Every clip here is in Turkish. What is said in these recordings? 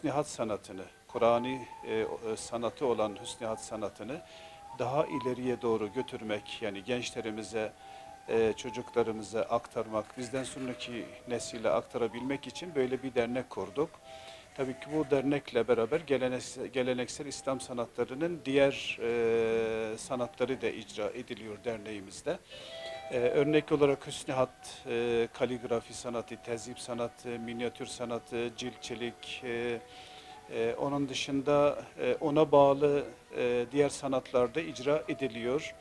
Hüsnihat sanatını, Kur'an'i e, e, sanatı olan Hüsnihat sanatını daha ileriye doğru götürmek, yani gençlerimize, e, çocuklarımıza aktarmak, bizden sonraki nesile aktarabilmek için böyle bir dernek kurduk. Tabii ki bu dernekle beraber geleneksel, geleneksel İslam sanatlarının diğer e, sanatları da icra ediliyor derneğimizde. Ee, örnek olarak hüsnü hat, e, kaligrafi sanatı, tezip sanatı, minyatür sanatı, ciltçilik, e, e, onun dışında e, ona bağlı e, diğer sanatlarda icra ediliyor.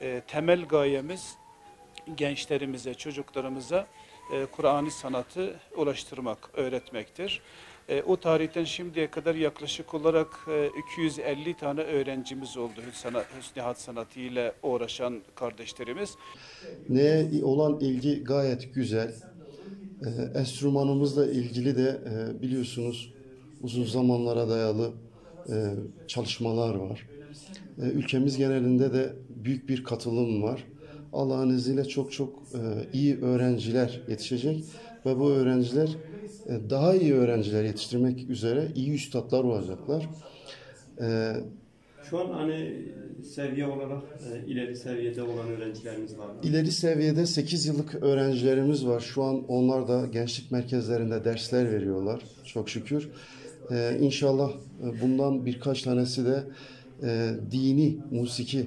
E, temel gayemiz gençlerimize, çocuklarımıza e, Kur'an'ı sanatı ulaştırmak, öğretmektir. E, o tarihten şimdiye kadar yaklaşık olarak e, 250 tane öğrencimiz oldu Hüsnü Hüsnü Hat sanatı ile uğraşan kardeşlerimiz. Neye olan ilgi gayet güzel. Ee, enstrümanımızla ilgili de e, biliyorsunuz uzun zamanlara dayalı e, çalışmalar var. E, ülkemiz genelinde de büyük bir katılım var. Allah'ın izniyle çok çok e, iyi öğrenciler yetişecek ve bu öğrenciler e, daha iyi öğrenciler yetiştirmek üzere iyi üstadlar olacaklar. E, Şu an hani seviye olarak e, ileri seviyede olan öğrencilerimiz var mı? İleri seviyede 8 yıllık öğrencilerimiz var. Şu an onlar da gençlik merkezlerinde dersler veriyorlar. Çok şükür. Ee, inşallah bundan birkaç tanesi de e, dini musiki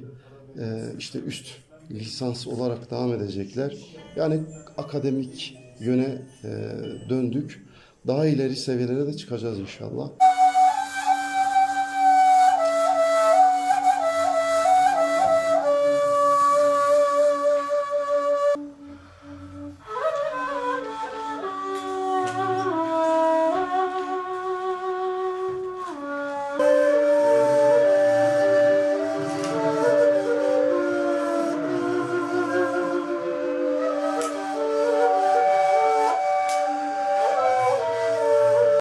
e, işte üst lisans olarak devam edecekler. Yani akademik yöne e, döndük. Daha ileri seviyelere de çıkacağız inşallah.